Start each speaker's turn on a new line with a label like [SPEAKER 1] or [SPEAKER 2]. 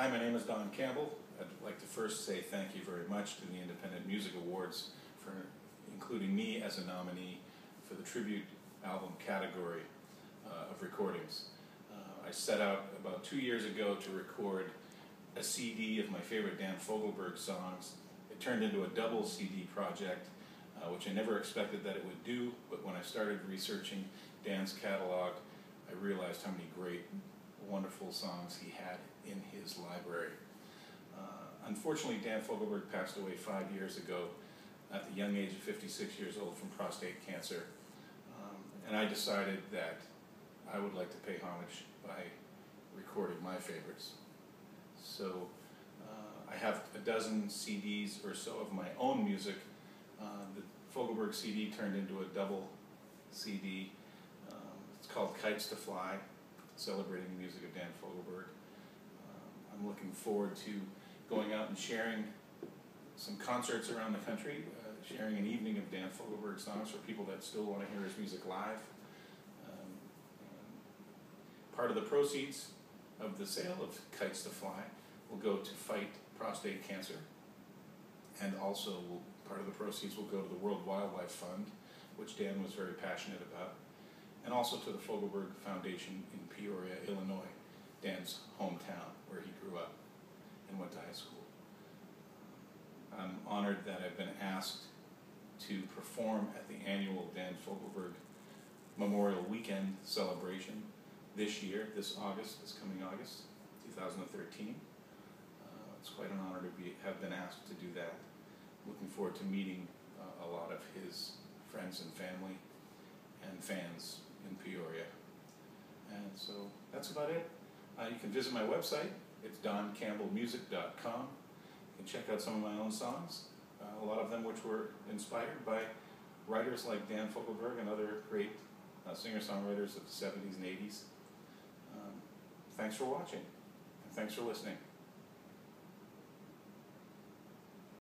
[SPEAKER 1] Hi, my name is Don Campbell. I'd like to first say thank you very much to the Independent Music Awards for including me as a nominee for the tribute album category uh, of recordings. Uh, I set out about two years ago to record a CD of my favorite Dan Fogelberg songs. It turned into a double CD project, uh, which I never expected that it would do, but when I started researching Dan's catalog, I realized how many great, wonderful songs he had in his library. Uh, unfortunately, Dan Fogelberg passed away five years ago at the young age of 56 years old from prostate cancer. Um, and I decided that I would like to pay homage by recording my favorites. So uh, I have a dozen CDs or so of my own music. Uh, the Fogelberg CD turned into a double CD. Um, it's called Kites to Fly, celebrating the music of Dan Fogelberg. Um, I'm looking forward to going out and sharing some concerts around the country, uh, sharing an evening of Dan Fogelberg songs for people that still want to hear his music live. Um, part of the proceeds of the sale of Kites to Fly will go to fight prostate cancer, and also will, part of the proceeds will go to the World Wildlife Fund, which Dan was very passionate about, and also to the Fogelberg Foundation in Peoria, Illinois, Dan's hometown where he grew up and went to high school. I'm honored that I've been asked to perform at the annual Dan Fogelberg Memorial Weekend celebration this year, this August, this coming August, 2013. Uh, it's quite an honor to be, have been asked to do that. Looking forward to meeting uh, a lot of his friends and family and fans in Peoria. And so that's about it. Uh, you can visit my website. It's doncampbellmusic.com You can check out some of my own songs, uh, a lot of them which were inspired by writers like Dan Fogelberg and other great uh, singer-songwriters of the 70s and 80s. Um, thanks for watching, and thanks for listening.